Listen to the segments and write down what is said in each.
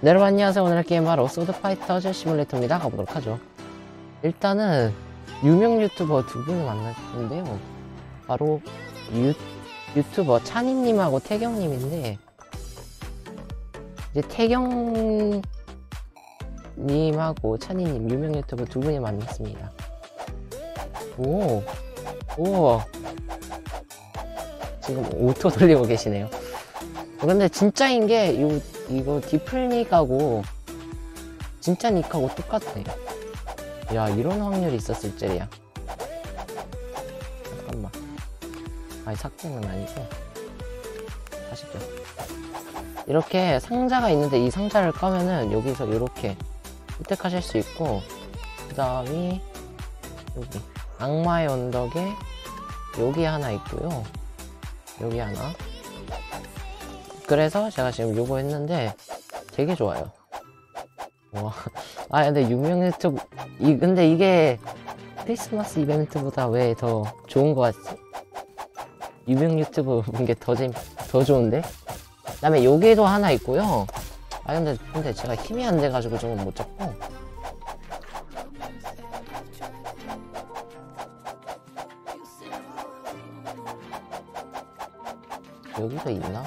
네, 여러분 안녕하세요. 오늘 할 게임 바로 소드파이터즈 시뮬레이터입니다. 가보도록 하죠. 일단은 유명 유튜버 두 분을 만났는데요. 바로 유, 유튜버 찬이님하고 태경님인데 이제 태경님하고 찬이님 유명 유튜버 두 분이 만났습니다. 오, 오. 지금 auto 돌리고 계시네요. 근데 진짜인 게 요, 이거 디플닉하고 진짜 닉하고 똑같네 야 이런 확률이 있었을 줄이야. 잠깐만. 아니 삭제는 아니고. 아시죠 이렇게 상자가 있는데 이 상자를 까면은 여기서 이렇게 획득하실 수 있고 그 다음이 여기. 악마의 언덕에 여기 하나 있고요. 여기 하나 그래서 제가 지금 요거 했는데 되게 좋아요. 와. 아 근데 유명 유튜브 이 근데 이게 크리스마스 이벤트보다 왜 더 좋은 거 같지? 유명 유튜브 본 게 더 재밌 더 좋은데? 그 다음에 여기도 하나 있고요. 아 근데 근데 제가 힘이 안 돼가지고 저건 못 잡고. 여기도 있나?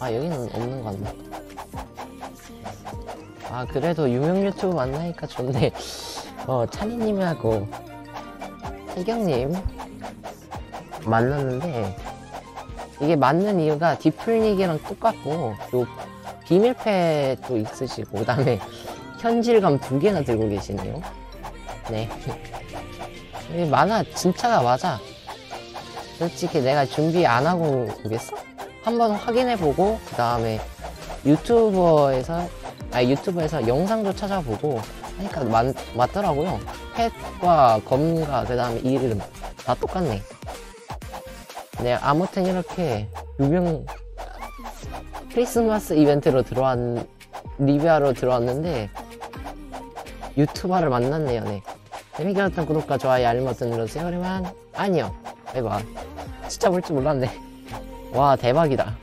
아 여기는 없는 것 같네. 아 그래도 유명 유튜브 만나니까 좋네. 어 찬이님하고 태경님 만났는데 이게 맞는 이유가 디플닉이랑 똑같고 요 비밀패도 있으시고 그 다음에 현질감 두 개나 들고 계시네요. 네. 만화 진짜가 맞아. 솔직히 내가 준비 안 하고 오겠어? 한번 확인해보고 그 다음에 유튜버에서 아 유튜브에서 영상도 찾아보고 하니까 맞, 맞더라고요. 펫과 검과 그 다음에 이름 다 똑같네. 네 아무튼 이렇게 유명 크리스마스 이벤트로 들어왔 리뷰하러 들어왔는데 유튜버를 만났네요. 네. 재밌게 봤던 구독과 좋아요 알림 버튼 눌러주세요. 그러면 안녕. 바이바이. 진짜 볼 줄 몰랐네 와 대박이다